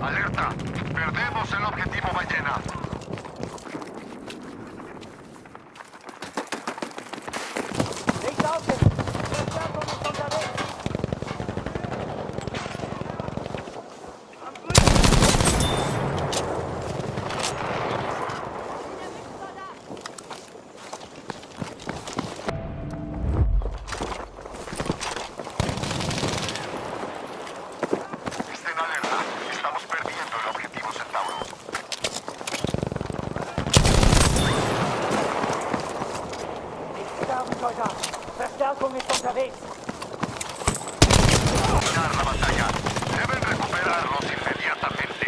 Alerta. Perdemos el objetivo ballena. Verstärkung ist unterwegs! Ganar la batalla. Deben recuperarlos inmediatamente.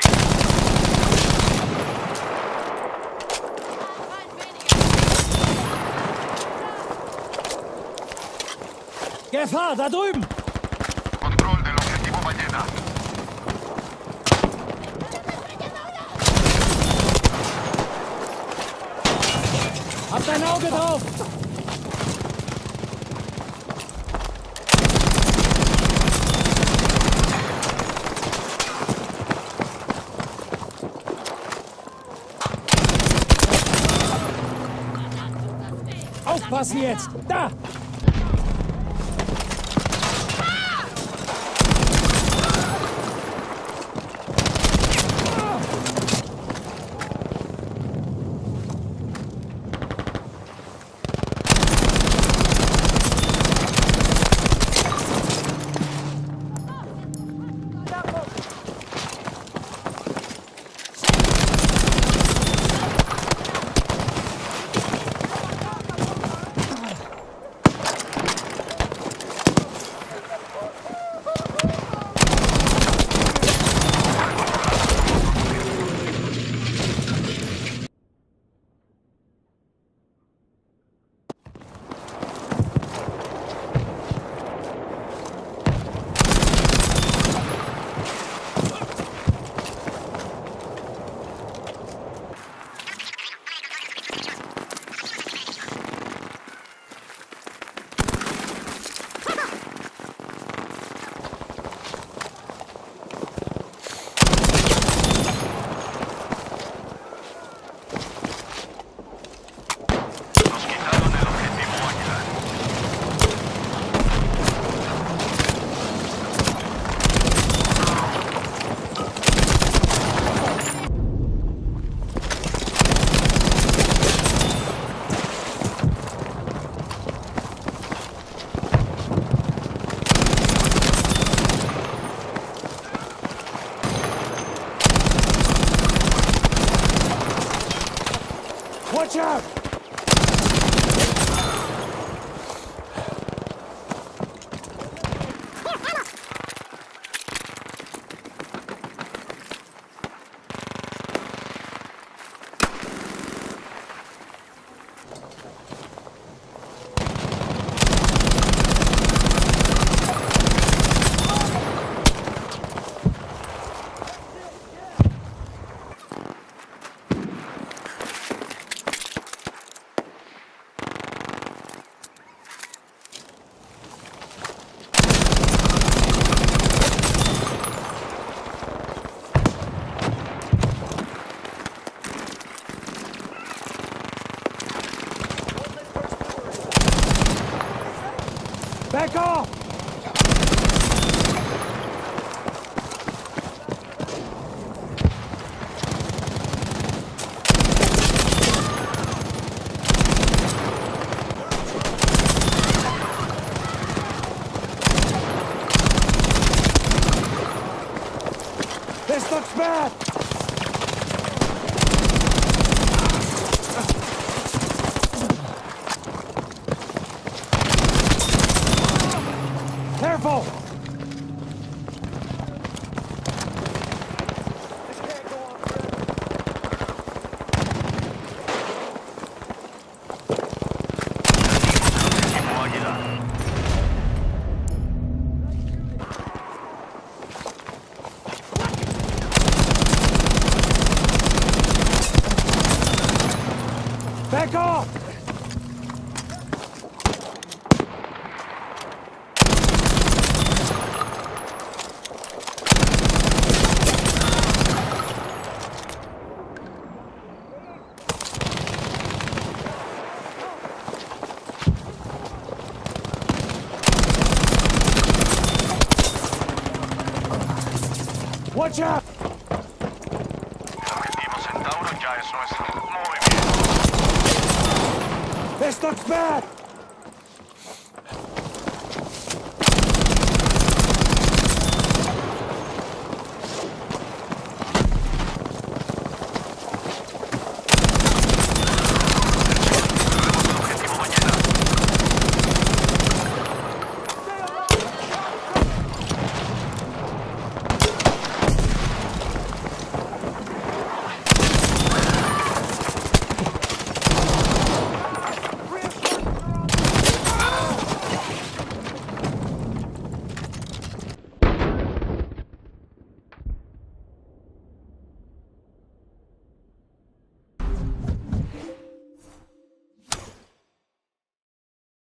Gefahr, da drüben! Control del objetivo ballena. Habt ein Auge drauf! Aufpassen jetzt! Da! Watch out! Back off! This looks bad! Back off! Watch out! Centauro ya es